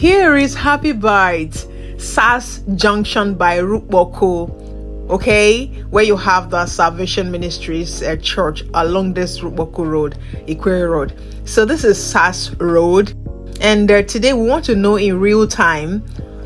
Here is Happy Bites, SARS Junction by Rukpokwu. Okay, where you have the Salvation Ministries uh, Church along this Rukpokwu Road, Ikwerre Road. So this is SARS Road, and uh, today we want to know in real time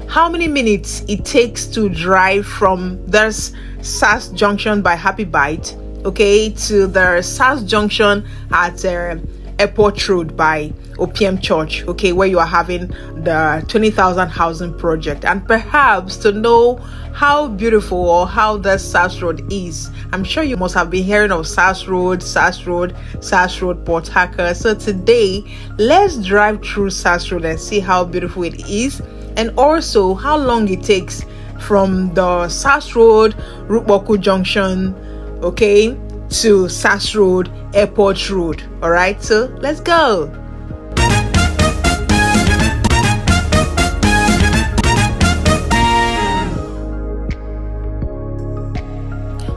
how many minutes it takes to drive from this SARS Junction by Happy Bite, okay, to the SARS Junction at. Uh, Airport Road by OPM Church, okay, where you are having the 20,000 housing project, and perhaps to know how beautiful or how the SARS Road is. I'm sure you must have been hearing of SARS Road, SARS Road, SARS Road, Port Harcourt. So today, let's drive through SARS Road and see how beautiful it is, and also how long it takes from the SARS Road, Rukpokwu Junction, okay, to SARS Road, Airport Road. All right, so let's go.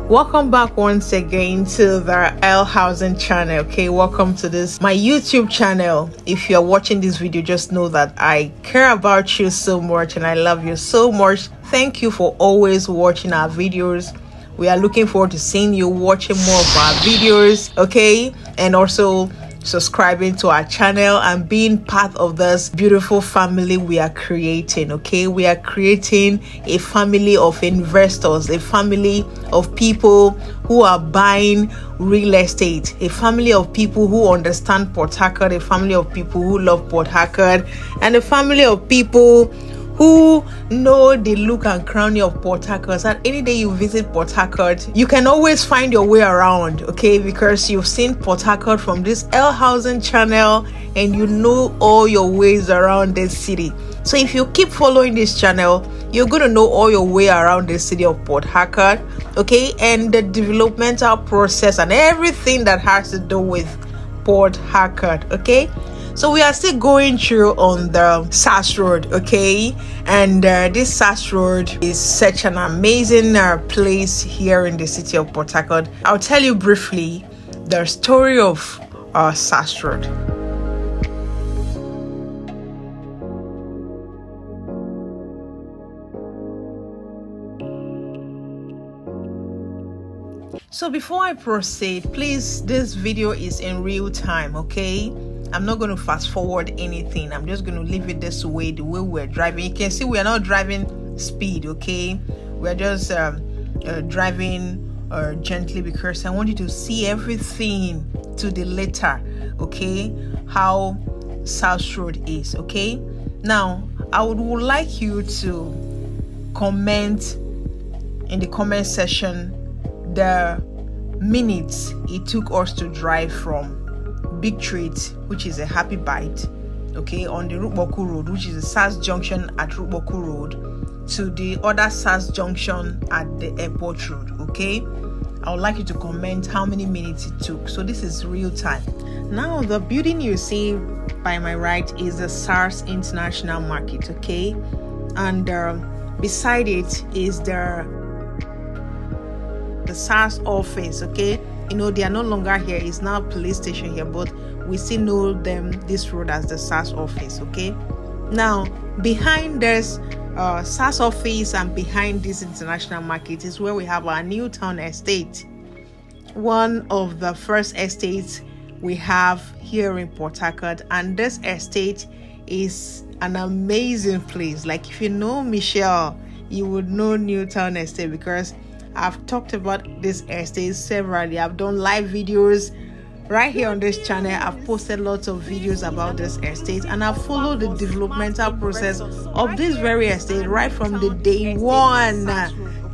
welcome back once again to the Elle housing channel okay welcome to this my youtube channel if you're watching this video just know that i care about you so much and i love you so much thank you for always watching our videos we are looking forward to seeing you watching more of our videos okay? And also subscribing to our channel and being part of this beautiful family we are creating okay? We are creating a family of investors a family of people who are buying real estate a family of people who understand port harcourt a family of people who love port harcourt and a family of people who know the look and cranny of Port Harcourt. And any day you visit Port Harcourt, you can always find your way around, okay? Because you've seen Port Harcourt from this Elle Housing channel and you know all your ways around this city. So if you keep following this channel, you're going to know all your way around the city of Port Harcourt, okay? And the developmental process and everything that has to do with Port Harcourt, okay? So we are still going through on the SARS Road, okay? And uh, this SARS Road is such an amazing uh, place here in the city of Port Harcourt. I'll tell you briefly the story of uh, SARS Road. So before I proceed, please, this video is in real time, okay? I'm not going to fast forward anything. I'm just going to leave it this way, the way we're driving. You can see we are not driving speed, okay? We're just um, uh, driving uh, gently because I want you to see everything to the letter, okay? How South Road is, okay? Now, I would, would like you to comment in the comment section the minutes it took us to drive from Big Treat, which is a happy bite, okay, on the Rukpokwu Road, which is a SARS junction at Rukpokwu Road, to the other SARS junction at the airport road, okay. I would like you to comment how many minutes it took. So this is real time. Now the building you see by my right is the SARS International Market, okay, and uh, beside it is the the SARS office, okay you know they are no longer here. It's now police station here but we still know them this road as the SARS office okay? Now behind this uh, SARS office and behind this international market is where we have our new town estate. One of the first estates we have here in Port Harcourt and this estate is an amazing place. Like if you know Michelle you would know Newtown Estate because I've talked about this estate severally. I've done live videos right here on this channel. I've posted lots of videos about this estate and I've followed the developmental process of this very estate right from the day one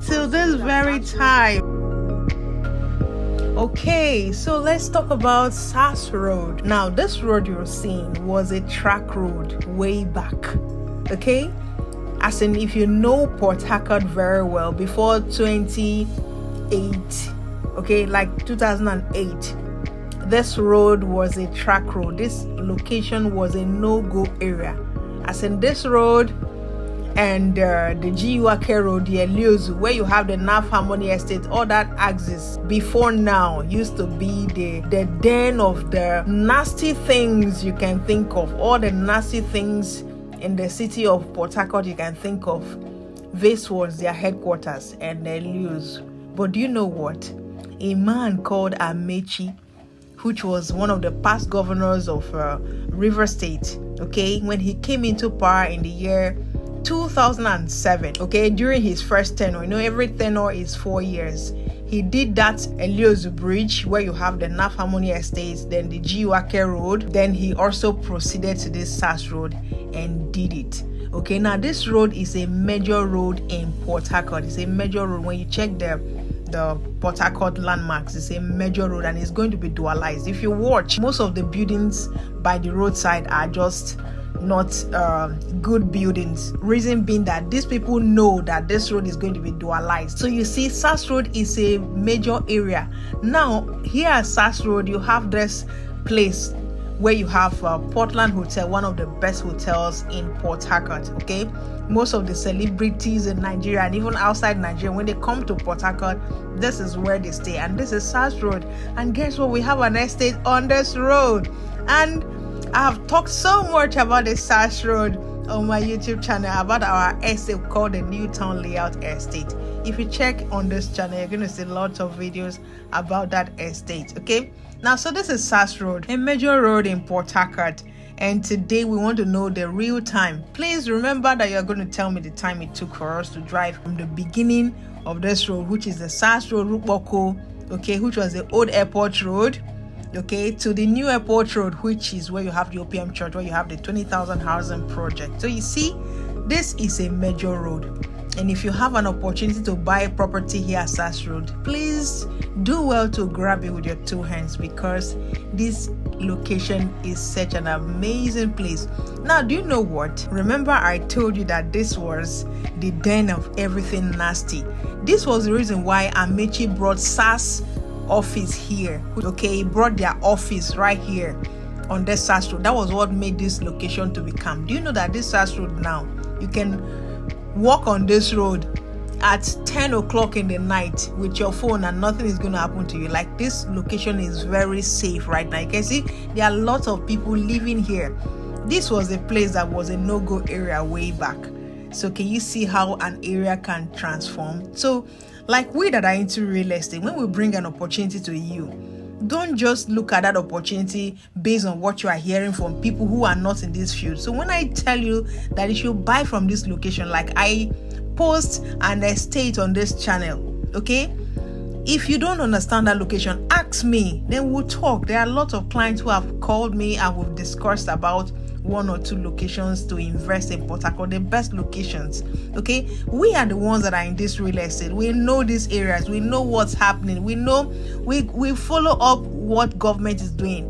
till this very time. Okay, so let's talk about SARS Road. Now, this road you're seeing was a track road way back. Okay, as in if you know Port Harcourt very well before 28 okay like 2008 this road was a track road. This location was a no-go area. As in this road and uh, the G.U. Ake Road, the Eliozu, where you have the Nav Harmony Estate, all that axis before now used to be the, the den of the nasty things you can think of, all the nasty things in the city of Port Harcourt you can think of. This was their headquarters and their news. But do you know what? A man called Amaechi, which was one of the past governors of uh, River State, okay, when he came into power in the year 2007, okay, during his first tenure, you know, every tenure is four years. He did that Eliozu Bridge where you have the North Harmony Estates, then the G.U. Ake Road. Then he also proceeded to this SARS Road and did it. Okay, now this road is a major road in Port Harcourt. It's a major road. When you check the the Port Harcourt landmarks, it's a major road and it's going to be dualized. If you watch, most of the buildings by the roadside are just not uh, good buildings. Reason being that these people know that this road is going to be dualized. So you see, SARS Road is a major area. Now, here at SARS Road, you have this place where you have uh, Portland Hotel, one of the best hotels in Port Harcourt. Okay, most of the celebrities in Nigeria and even outside Nigeria, when they come to Port Harcourt, this is where they stay, and this is SARS Road. And guess what? We have an estate on this road, and I have talked so much about the SARS Road on my YouTube channel about our estate called the Newtown Layout Estate. If you check on this channel, you're going to see lots of videos about that estate. Okay, now so this is SARS Road, a major road in Port Harcourt. And today we want to know the real time. Please remember that you're going to tell me the time it took for us to drive from the beginning of this road, which is the SARS Road Rukpokwu, okay, which was the old airport road okay to the new airport road which is where you have the OPM church where you have the 20000 housing project so you see this is a major road and if you have an opportunity to buy property here at SARS Road, please do well to grab it with your two hands because this location is such an amazing place. Now, do you know what? Remember, I told you that this was the den of everything nasty. This was the reason why Amaechi brought SARS office here. Okay, he brought their office right here on this SARS road. That was what made this location to become. Do you know that this SARS road now you can walk on this road at 10 o'clock in the night with your phone and nothing is going to happen to you like this location is very safe right now you can see there are lots of people living here this was a place that was a no-go area way back so can you see how an area can transform so like we that are into real estate, when we bring an opportunity to you, don't just look at that opportunity based on what you are hearing from people who are not in this field. So when I tell you that you should buy from this location, like I post an estate on this channel, okay? If you don't understand that location, ask me. Then we'll talk. There are a lot of clients who have called me and we've discussed about one or two locations to invest in Port Harcourt, the best locations. Okay, we are the ones that are in this real estate. We know these areas. We know what's happening. We know we we follow up what government is doing.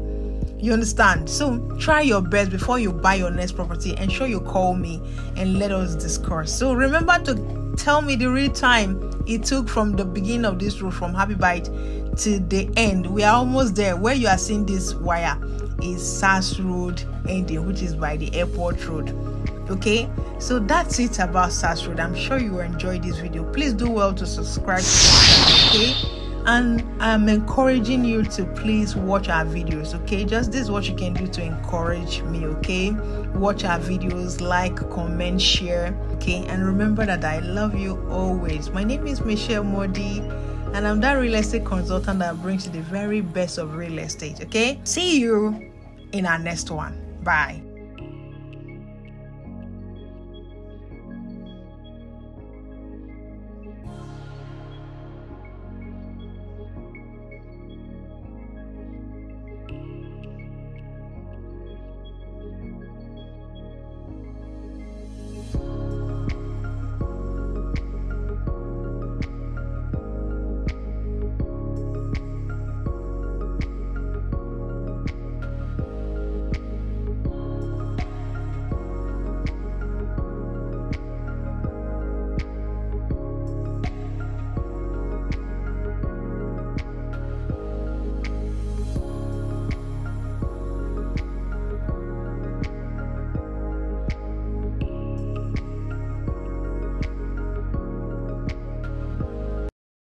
You understand? So try your best before you buy your next property. Ensure you call me and let us discuss. So remember to tell me the real time it took from the beginning of this road from Happy Bite to the end. We are almost there. Where you are seeing this wire is SARS Road ending, which is by the airport road. Okay, so that's it about SARS Road. I'm sure you will enjoy this video. Please do well to subscribe okay? And I'm encouraging you to please watch our videos, okay? Just this is what you can do to encourage me, okay? Watch our videos, like, comment, share, okay? And remember that I love you always. My name is Michelle Modi and I'm that real estate consultant that brings you the very best of real estate. Okay, see you in our next one. Bye.